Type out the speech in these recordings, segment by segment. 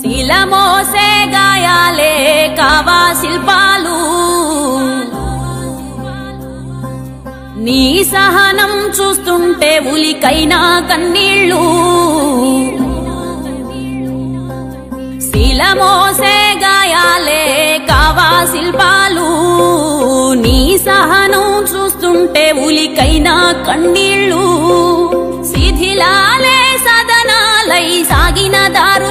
శిలమోసే గాయాలే కావా శిల్పాలు. నీ సహనం చూస్తుంటే ఉలికైనా కన్నీళ్ళు. శిలమోసే గాయాలే కావా శిల్పాలు. నీ సహనం చూస్తుంటే ఉలికైనా కన్నీళ్ళు. శిథిలాలే సదనాలై సాగిన దారు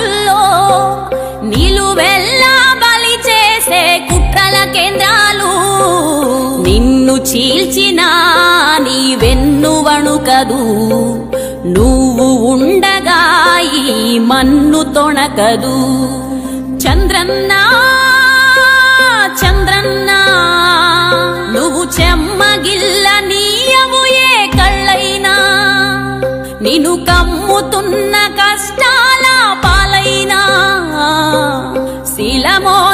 కేంద్రాలు నిన్ను చీల్చినా నీ వెన్ను వణుకదు. నువ్వు ఉండగా ఈ మన్ను తొణకదు. చంద్రన్నా చంద్రన్నా నువ్వు చెమ్మగిల్ల నీయవు ఏ కళ్ళైనా. నిన్ను కమ్ముతున్న కష్టాల పాలైనా. శిలమో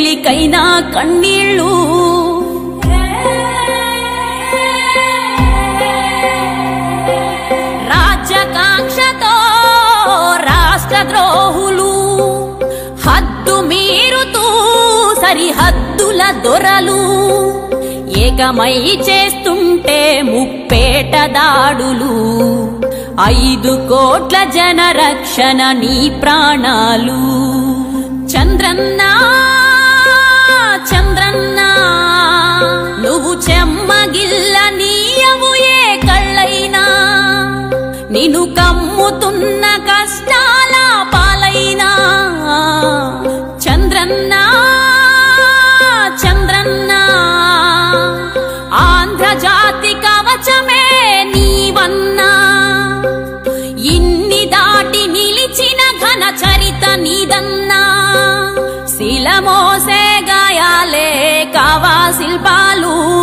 చూస్తుంటే కన్నీళ్ళు. రాజ్యకాంక్షతో రాష్ట్ర ద్రోహులు హద్దు మీరుతూ సరిహద్దుల దొరలు. ఏకమై చేస్తుంటే ముప్పేట దాడులు. ఐదు కోట్ల జన రక్షణ నీ ప్రాణాలు. చంద్రన్నా చంద్రన్న నిన్ను కమ్ముతున్న కష్టాల పాలైనా. చంద్రన్న చంద్రన్న ఆంధ్రజాతి కవచమే నీవన్నా. ఇన్ని దాటి నిలిచిన ఘన చరిత నీదన్నా. శిలమోసే గాయాలే కావా శిల్పాలు.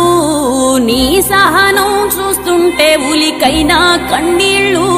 నీ సహనం చూస్తుంటే ఉలికైనా కన్నీళ్ళు.